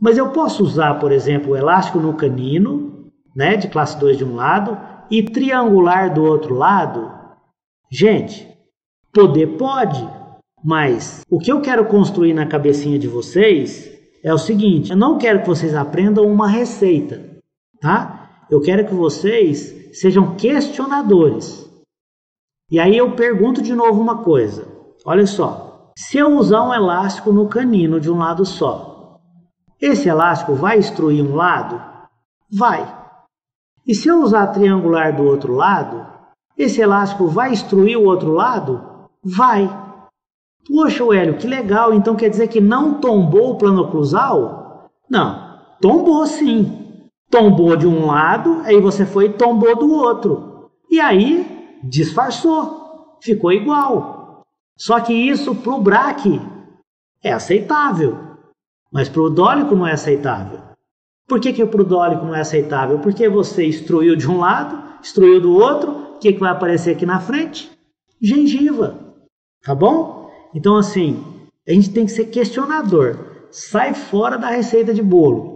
Mas eu posso usar, por exemplo, o elástico no canino, né, de classe 2 de um lado, e triangular do outro lado? Gente, poder pode, mas o que eu quero construir na cabecinha de vocês é o seguinte: eu não quero que vocês aprendam uma receita, tá? Eu quero que vocês sejam questionadores. E aí eu pergunto de novo uma coisa. Olha só, se eu usar um elástico no canino de um lado só, esse elástico vai extruir um lado? Vai. E se eu usar triangular do outro lado, esse elástico vai extruir o outro lado? Vai. Poxa, Hélio, que legal. Então quer dizer que não tombou o plano oclusal? Não, tombou sim. Tombou de um lado, aí você foi e tombou do outro. E aí disfarçou, ficou igual. Só que isso para o braque é aceitável, mas para o dólico não é aceitável. Por que, que para o dólico não é aceitável? Porque você extruiu de um lado, extruiu do outro, o que, que vai aparecer aqui na frente? Gengiva. Tá bom? Então, assim, a gente tem que ser questionador. Sai fora da receita de bolo.